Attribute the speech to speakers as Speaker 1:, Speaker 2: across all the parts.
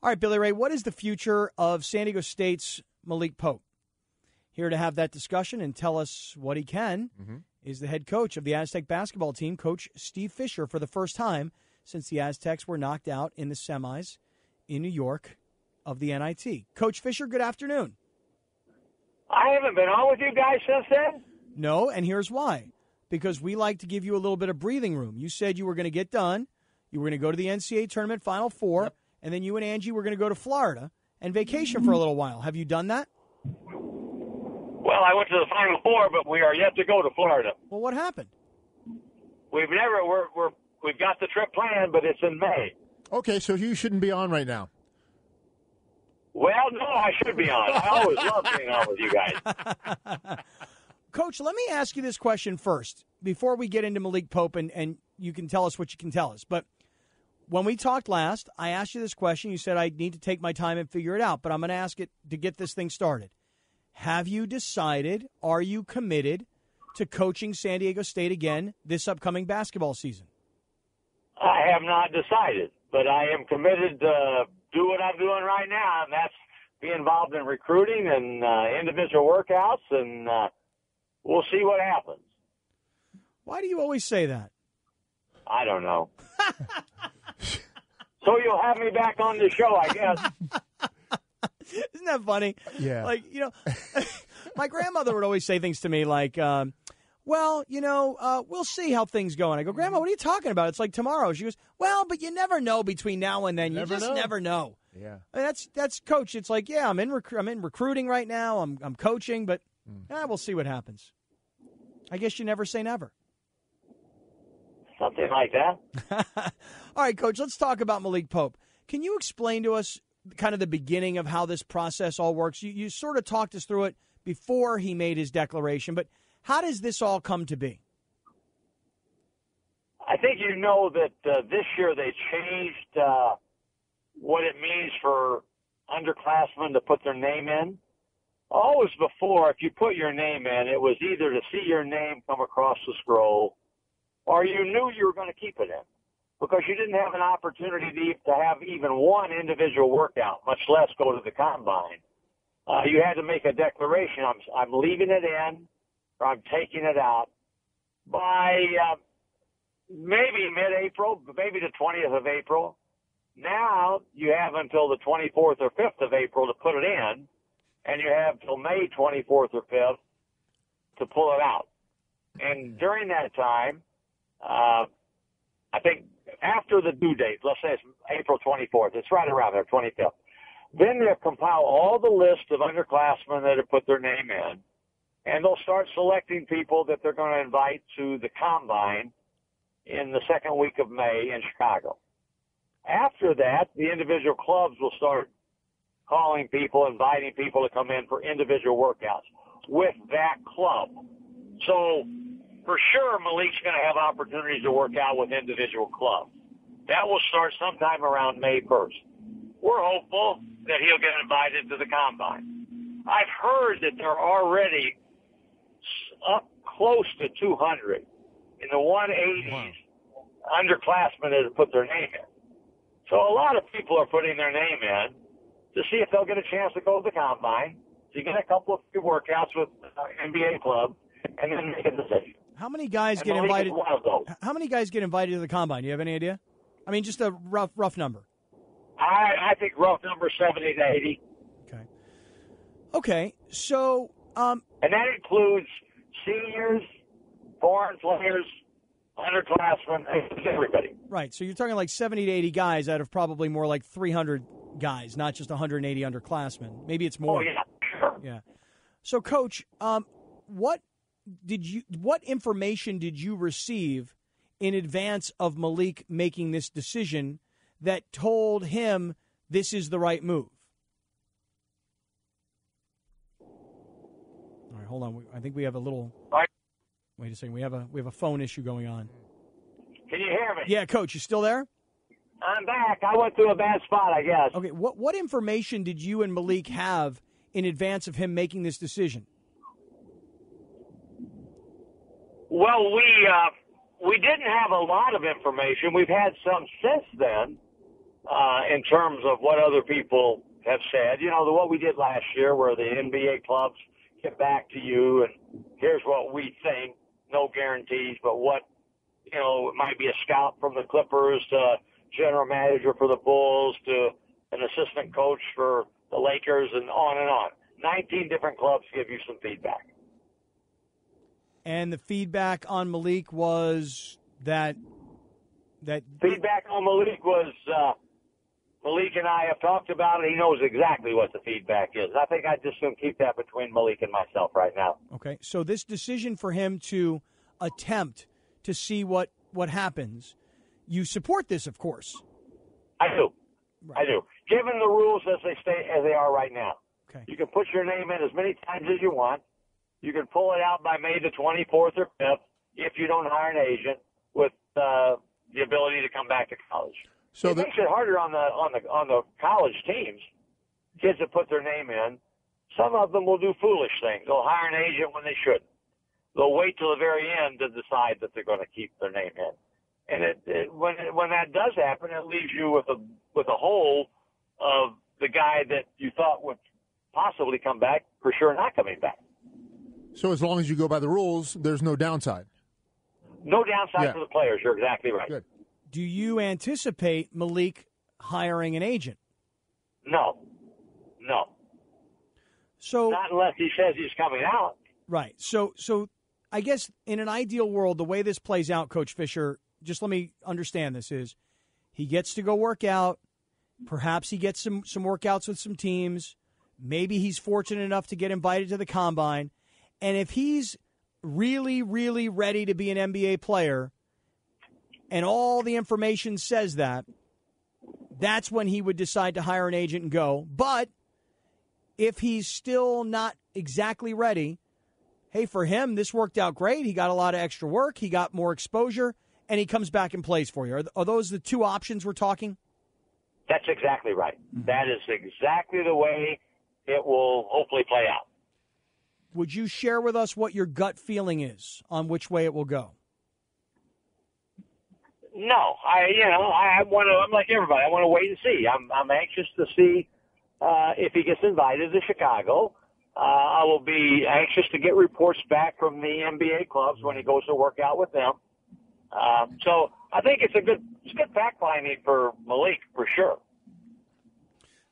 Speaker 1: All right, Billy Ray, what is the future of San Diego State's Malik Pope? Here to have that discussion and tell us what he can mm-hmm. is the head coach of the Aztec basketball team, Coach Steve Fisher, for the first time since the Aztecs were knocked out in the semis in New York of the NIT. Coach Fisher, good afternoon.
Speaker 2: I haven't been on with you guys since then.
Speaker 1: No, and here's why. Because we like to give you a little bit of breathing room. You said you were going to get done, you were going to go to the NCAA tournament Final Four, and then you and Angie were going to go to Florida and vacation for a little while. Have you done that?
Speaker 2: Well, I went to the Final Four, but we are yet to go to Florida.
Speaker 1: Well, what happened?
Speaker 2: We've never we're we're we've got the trip planned, but it's in May.
Speaker 3: Okay, so you shouldn't be on right now.
Speaker 2: Well, no, I should be on. I always love being on with you guys.
Speaker 1: Coach, let me ask you this question first before we get into Malik Pope, and, and you can tell us what you can tell us. But when we talked last, I asked you this question. You said I need to take my time and figure it out, but I'm going to ask it to get this thing started. Have you decided, are you committed to coaching San Diego State again this upcoming basketball season?
Speaker 2: I have not decided, but I am committed to do what I'm doing right now, and that's be involved in recruiting and uh, individual workouts, and uh, we'll see what happens.
Speaker 1: Why do you always say that?
Speaker 2: I don't know. so you'll have me back on the show, I guess.
Speaker 1: Isn't that funny?
Speaker 3: Yeah.
Speaker 1: Like, you know, my grandmother would always say things to me like, um, well, you know, uh, we'll see how things go. And I go, Grandma, what are you talking about? It's like tomorrow. She goes, well, but you never know between now and then. You
Speaker 3: Never
Speaker 1: just
Speaker 3: know.
Speaker 1: never know.
Speaker 3: Yeah.
Speaker 1: I mean, that's that's coach. It's like, yeah, I'm in recru- I'm in recruiting right now. I'm I'm coaching, but eh, we'll see what happens. I guess you never say never.
Speaker 2: Something like that.
Speaker 1: All right, coach, let's talk about Malik Pope. Can you explain to us kind of the beginning of how this process all works? You, you sort of talked us through it before he made his declaration, but how does this all come to be?
Speaker 2: I think you know that uh, this year they changed uh, what it means for underclassmen to put their name in. Always before, if you put your name in, it was either to see your name come across the scroll or you knew you were going to keep it in because you didn't have an opportunity to, to have even one individual workout, much less go to the combine. Uh, you had to make a declaration. I'm, I'm leaving it in or I'm taking it out by uh, maybe mid-April, maybe the 20th of April. Now you have until the 24th or 5th of April to put it in, and you have till May 24th or 5th to pull it out. And during that time, uh, I think after the due date, let's say it's April 24th, it's right around there, 25th. Then they'll compile all the list of underclassmen that have put their name in, and they'll start selecting people that they're going to invite to the combine in the second week of May in Chicago. After that, the individual clubs will start calling people, inviting people to come in for individual workouts with that club. So for sure, Malik's going to have opportunities to work out with individual clubs. That will start sometime around May 1st. We're hopeful that he'll get invited to the combine. I've heard that there are already up close to 200 in the 180s underclassmen that have put their name in. So a lot of people are putting their name in to see if they'll get a chance to go to the combine, to get a couple of few workouts with uh, NBA club, and then make a decision.
Speaker 1: How many guys
Speaker 2: And
Speaker 1: get
Speaker 2: Malik
Speaker 1: invited?
Speaker 2: one of those.
Speaker 1: How many guys get invited to the combine? Do you have any idea? I mean, just a rough rough number.
Speaker 2: I, I think rough number 70 to 80.
Speaker 1: Okay. Okay. So, um,
Speaker 2: And that includes seniors, foreign players, underclassmen, everybody.
Speaker 1: right. So you're talking like 70 to 80 guys out of probably more like 300 guys, not just 180 underclassmen. Maybe it's more.
Speaker 2: Oh, yeah, sure.
Speaker 1: Yeah. So, coach, um, what did you? What information did you receive in advance of Malik making this decision that told him this is the right move? All right, hold on. I think we have a little. Wait a second. We have a we have a phone issue going on.
Speaker 2: Can you hear me?
Speaker 1: Yeah, coach, you still there?
Speaker 2: I'm back. I went through a bad spot, I guess.
Speaker 1: Okay. What what information did you and Malik have in advance of him making this decision?
Speaker 2: Well, we uh, we didn't have a lot of information. We've had some since then. uh, in terms of what other people have said. You know, the, what we did last year, where the NBA clubs get back to you and here's what we think. No guarantees, but what you know, it might be a scout from the Clippers to general manager for the Bulls to an assistant coach for the Lakers and on and on. 19 different clubs give you some feedback.
Speaker 1: And the feedback on Malik was that that
Speaker 2: feedback on Malik was uh, Malik and I have talked about it. He knows exactly what the feedback is. I think I just going to keep that between Malik and myself right now.
Speaker 1: Okay, so this decision for him to attempt to see what what happens, you support this, of course.
Speaker 2: I do. Right. I do. Given the rules as they stay as they are right now,
Speaker 1: okay.
Speaker 2: you can put your name in as many times as you want. You can pull it out by May the 24th or 5th if you don't hire an agent with uh, the ability to come back to college. So it the, makes it harder on the on the on the college teams. Kids that put their name in, some of them will do foolish things. They'll hire an agent when they shouldn't. They'll wait till the very end to decide that they're going to keep their name in. And it, it, when when that does happen, it leaves you with a with a hole of the guy that you thought would possibly come back for sure not coming back.
Speaker 3: So as long as you go by the rules, there's no downside.
Speaker 2: No downside yeah. for the players. You're exactly right.
Speaker 3: Good.
Speaker 1: Do you anticipate Malik hiring an agent?
Speaker 2: No. No.
Speaker 1: So
Speaker 2: not unless he says he's coming out.
Speaker 1: Right. So so I guess in an ideal world, the way this plays out, Coach Fisher, just let me understand this is he gets to go work out. Perhaps he gets some some workouts with some teams. Maybe he's fortunate enough to get invited to the combine. And if he's really, really ready to be an NBA player, and all the information says that, that's when he would decide to hire an agent and go. But if he's still not exactly ready, hey, for him, this worked out great. He got a lot of extra work, he got more exposure, and he comes back and plays for you. Are, are those the two options we're talking?
Speaker 2: That's exactly right. Mm-hmm. That is exactly the way it will hopefully play out.
Speaker 1: Would you share with us what your gut feeling is on which way it will go?
Speaker 2: No, I you know I want to. I'm like everybody. I want to wait and see. I'm I'm anxious to see uh, if he gets invited to Chicago. Uh, I will be anxious to get reports back from the NBA clubs when he goes to work out with them. Um, so I think it's a good it's good fact finding for Malik for sure.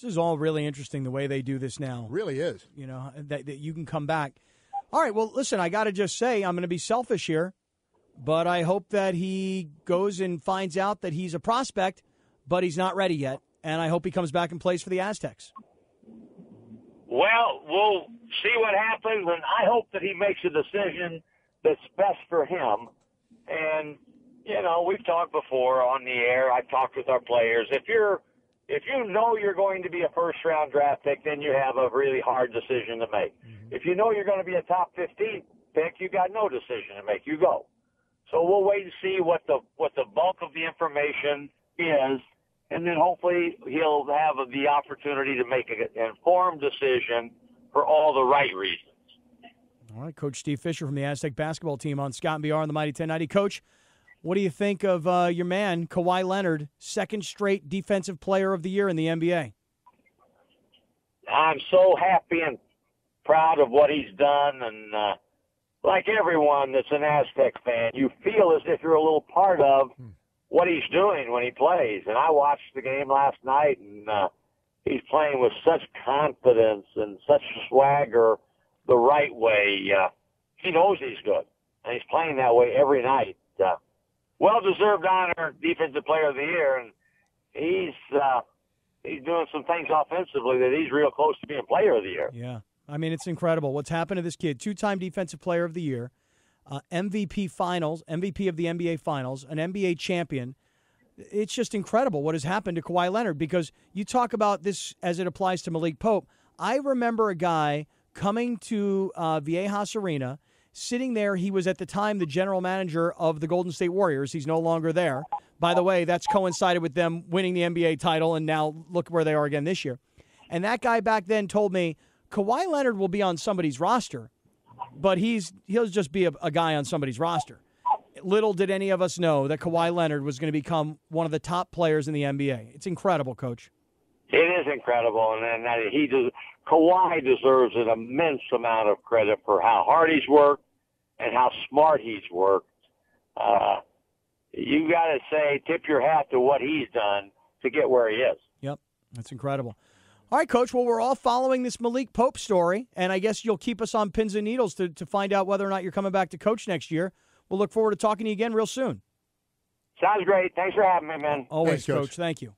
Speaker 1: This is all really interesting the way they do this now.
Speaker 3: Really is.
Speaker 1: You know, that, that you can come back. All right, well, listen, I got to just say, I'm going to be selfish here, but I hope that he goes and finds out that he's a prospect, but he's not ready yet. And I hope he comes back and plays for the Aztecs.
Speaker 2: Well, we'll see what happens, and I hope that he makes a decision that's best for him. And, you know, we've talked before on the air. I've talked with our players. If you're if you know you're going to be a first round draft pick, then you have a really hard decision to make. Mm-hmm. If you know you're going to be a top 15 pick, you got no decision to make. You go. So we'll wait and see what the what the bulk of the information is, and then hopefully he'll have the opportunity to make an informed decision for all the right reasons.
Speaker 1: All right, Coach Steve Fisher from the Aztec basketball team on Scott and BR on the Mighty 1090. Coach, what do you think of uh, your man, Kawhi Leonard, second straight Defensive Player of the Year in the NBA?
Speaker 2: I'm so happy and proud of what he's done, and uh, like everyone that's an Aztec fan, you feel as if you're a little part of what he's doing when he plays. And I watched the game last night, and uh, he's playing with such confidence and such swagger the right way. Uh, he knows he's good, and he's playing that way every night. Uh, well deserved honor, defensive player of the year, and he's uh, he's doing some things offensively that he's real close to being player of the year.
Speaker 1: Yeah, I mean it's incredible what's happened to this kid. Two-time defensive player of the year, uh, MVP Finals, MVP of the NBA Finals, an NBA champion. It's just incredible what has happened to Kawhi Leonard because you talk about this as it applies to Malik Pope. I remember a guy coming to uh, Viejas Arena sitting there. He was at the time the general manager of the Golden State Warriors. He's no longer there. By the way, that's coincided with them winning the NBA title, and now look where they are again this year. And that guy back then told me Kawhi Leonard will be on somebody's roster, but he's he'll just be a, a guy on somebody's roster. little did any of us know that Kawhi Leonard was going to become one of the top players in the NBA. It's incredible, Coach.
Speaker 2: It is incredible, and, and he does. Kawhi deserves an immense amount of credit for how hard he's worked and how smart he's worked. Uh, you got to say, tip your hat to what he's done to get where he is.
Speaker 1: Yep, that's incredible. All right, Coach. Well, we're all following this Malik Pope story, and I guess you'll keep us on pins and needles to, to find out whether or not you're coming back to coach next year. We'll look forward to talking to you again real soon.
Speaker 2: Sounds great. Thanks for having me, man.
Speaker 1: Always,
Speaker 3: Thanks, Coach.
Speaker 1: Coach. Thank you.